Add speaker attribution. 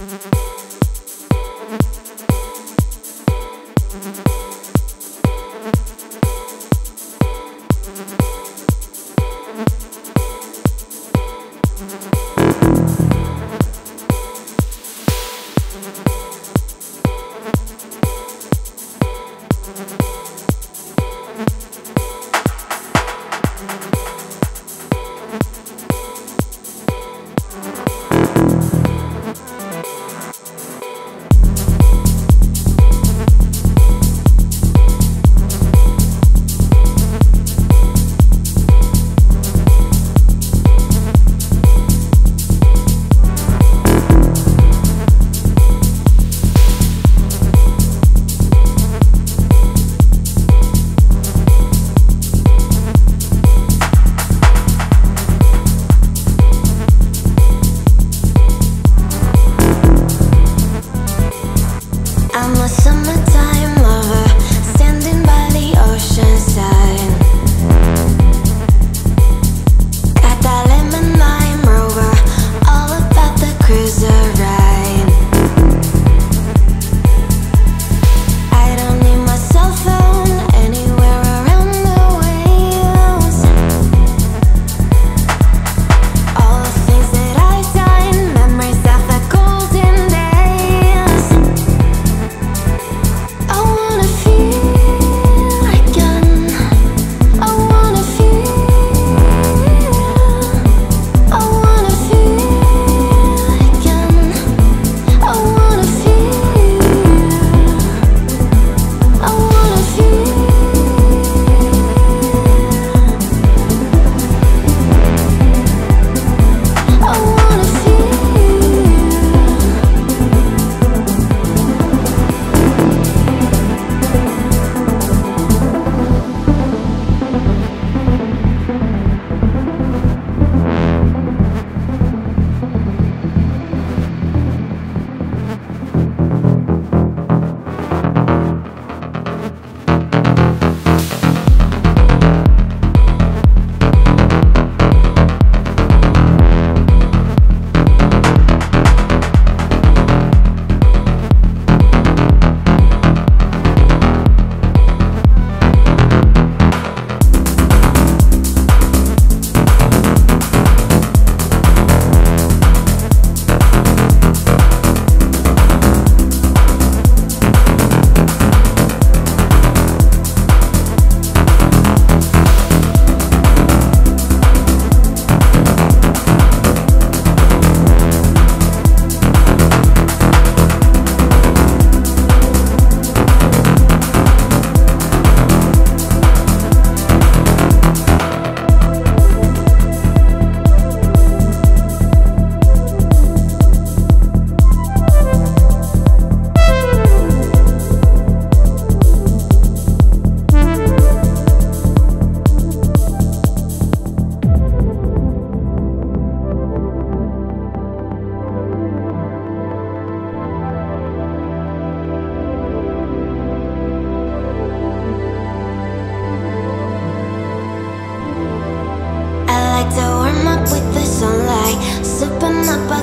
Speaker 1: like my time.